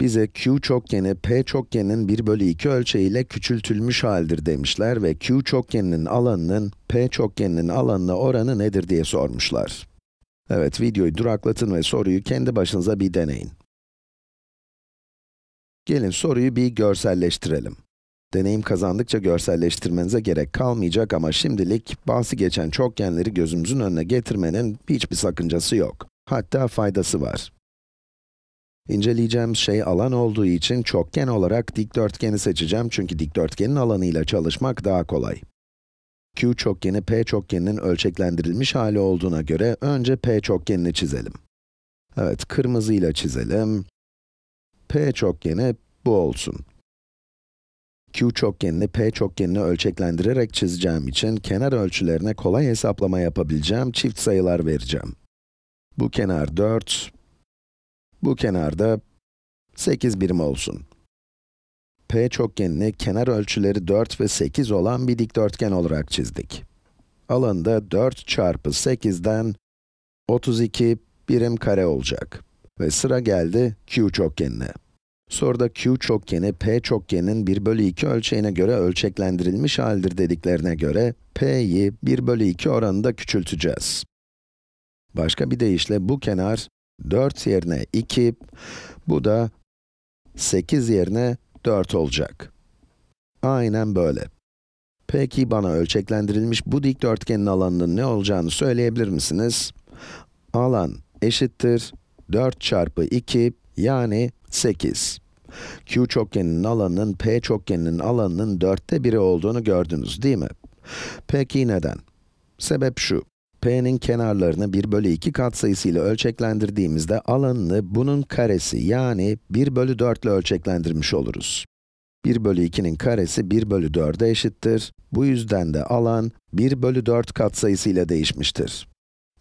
Bize q çokgeni p çokgeninin 1 bölü 2 ölçeğiyle küçültülmüş haldir demişler ve q çokgeninin alanının p çokgeninin alanına oranı nedir diye sormuşlar. Evet, videoyu duraklatın ve soruyu kendi başınıza bir deneyin. Gelin soruyu bir görselleştirelim. Deneyim kazandıkça görselleştirmenize gerek kalmayacak ama şimdilik bahsi geçen çokgenleri gözümüzün önüne getirmenin hiçbir sakıncası yok. Hatta faydası var. İnceleyeceğim şey alan olduğu için çokgen olarak dikdörtgeni seçeceğim çünkü dikdörtgenin alanıyla çalışmak daha kolay. Q çokgeni P çokgeninin ölçeklendirilmiş hali olduğuna göre önce P çokgenini çizelim. Evet, kırmızıyla çizelim. P çokgeni bu olsun. Q çokgenini P çokgenini ölçeklendirerek çizeceğim için kenar ölçülerine kolay hesaplama yapabileceğim çift sayılar vereceğim. Bu kenar 4, bu kenarda 8 birim olsun. P çokgenini kenar ölçüleri 4 ve 8 olan bir dikdörtgen olarak çizdik. Alanında 4 çarpı 8'den 32 birim kare olacak. Ve sıra geldi Q çokgenine. Soruda Q çokgeni, P çokgeninin 1 bölü 2 ölçeğine göre ölçeklendirilmiş haldir dediklerine göre, P'yi 1 bölü 2 oranında küçülteceğiz. Başka bir deyişle bu kenar 4 yerine 2, bu da 8 yerine 4 olacak. Aynen böyle. Peki bana ölçeklendirilmiş bu dikdörtgenin alanının ne olacağını söyleyebilir misiniz? Alan eşittir 4 çarpı 2 yani 8. Q çokgeninin alanının P çokgeninin alanının dörtte biri olduğunu gördünüz değil mi? Peki neden? Sebep şu. P'nin kenarlarını 1 bölü 2 katsayısıyla ölçeklendirdiğimizde alanını bunun karesi yani 1 bölü 4 ile ölçeklendirmiş oluruz. 1 bölü 2'nin karesi 1 bölü 4'e eşittir. Bu yüzden de alan 1 bölü 4 katsayısıyla değişmiştir.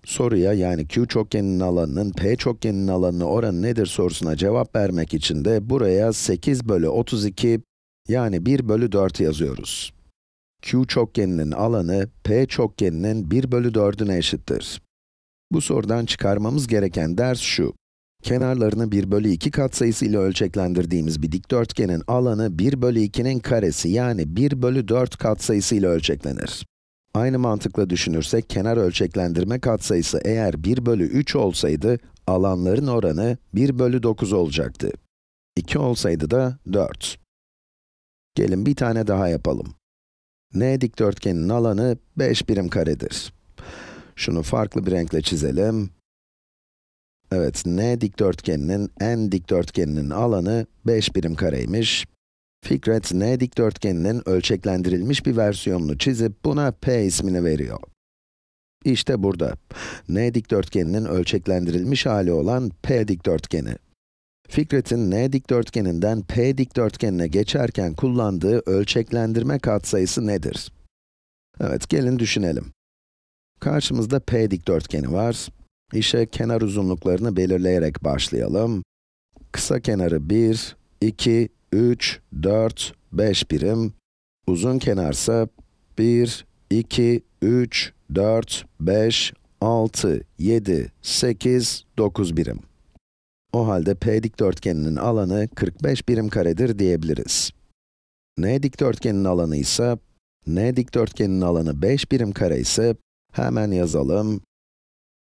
Soruya yani q çokgeninin alanının p çokgeninin alanına oranı nedir sorusuna cevap vermek için de buraya 8 bölü 32 yani 1 bölü 4 yazıyoruz. Q çokgeninin alanı p çokgeninin 1 bölü 4'üne eşittir. Bu sorudan çıkarmamız gereken ders şu. Kenarlarını 1 bölü 2 katsayısı ile ölçeklendirdiğimiz bir dikdörtgenin alanı 1 bölü 2'nin karesi yani 1 bölü 4 katsayısı ile ölçeklenir. Aynı mantıkla düşünürsek, kenar ölçeklendirme katsayısı eğer 1 bölü 3 olsaydı, alanların oranı 1 bölü 9 olacaktı. 2 olsaydı da 4. Gelin bir tane daha yapalım. N dikdörtgenin alanı 5 birim karedir. Şunu farklı bir renkle çizelim. Evet, N dikdörtgeninin N dikdörtgeninin alanı 5 birim kareymiş. Fikret, n dikdörtgeninin ölçeklendirilmiş bir versiyonunu çizip buna p ismini veriyor. İşte burada, n dikdörtgeninin ölçeklendirilmiş hali olan p dikdörtgeni. Fikret'in n dikdörtgeninden p dikdörtgenine geçerken kullandığı ölçeklendirme katsayısı nedir? Evet, gelin düşünelim. Karşımızda p dikdörtgeni var. İşe kenar uzunluklarını belirleyerek başlayalım. Kısa kenarı 1, 2, 3, 4, 5 birim. Uzun kenarsa 1, 2, 3, 4, 5, 6, 7, 8, 9 birim. O halde P dikdörtgeninin alanı 45 birim karedir diyebiliriz. N dikdörtgeninin alanı ise, N dikdörtgeninin alanı 5 birim kare ise, hemen yazalım.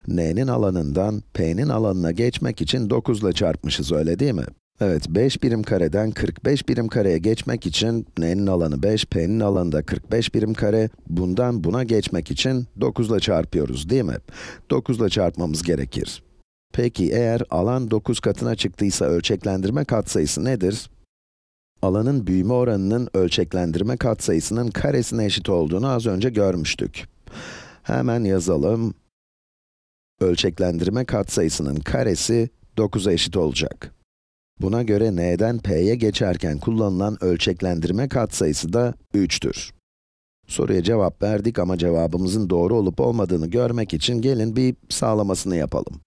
N'nin alanından P'nin alanına geçmek için 9 ile çarpmışız öyle değil mi? Evet, 5 birim kareden 45 birim kareye geçmek için n'nin alanı 5, p'nin alanı da 45 birim kare. Bundan buna geçmek için 9 ile çarpıyoruz değil mi? 9 ile çarpmamız gerekir. Peki eğer alan 9 katına çıktıysa ölçeklendirme katsayısı nedir? Alanın büyüme oranının ölçeklendirme katsayısının karesine eşit olduğunu az önce görmüştük. Hemen yazalım. Ölçeklendirme katsayısının karesi 9'a eşit olacak. Buna göre n'den p'ye geçerken kullanılan ölçeklendirme katsayısı da 3'tür. Soruya cevap verdik ama cevabımızın doğru olup olmadığını görmek için gelin bir sağlamasını yapalım.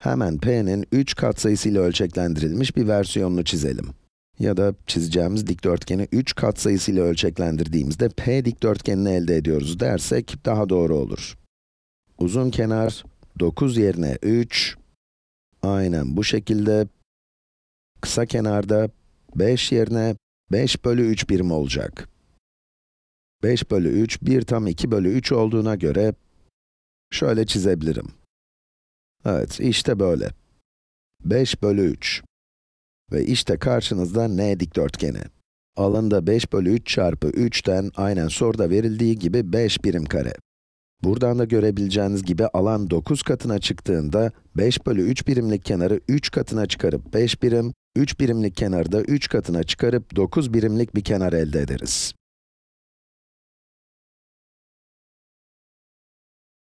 Hemen p'nin 3 katsayısıyla ölçeklendirilmiş bir versiyonunu çizelim. Ya da çizeceğimiz dikdörtgeni 3 katsayısıyla ölçeklendirdiğimizde p dikdörtgenini elde ediyoruz dersek daha doğru olur. Uzun kenar 9 yerine 3, aynen bu şekilde kısa kenarda 5 yerine 5 bölü 3 birim olacak. 5 bölü 3, 1 tam 2 bölü 3 olduğuna göre, şöyle çizebilirim. Evet, işte böyle. 5 bölü 3. Ve işte karşınızda n dikdörtgeni. Alanında 5 bölü 3 çarpı 3'ten, aynen soruda verildiği gibi 5 birim kare. Buradan da görebileceğiniz gibi alan 9 katına çıktığında, 5 bölü 3 birimlik kenarı 3 katına çıkarıp 5 birim, 3 birimlik kenarı da 3 katına çıkarıp 9 birimlik bir kenar elde ederiz.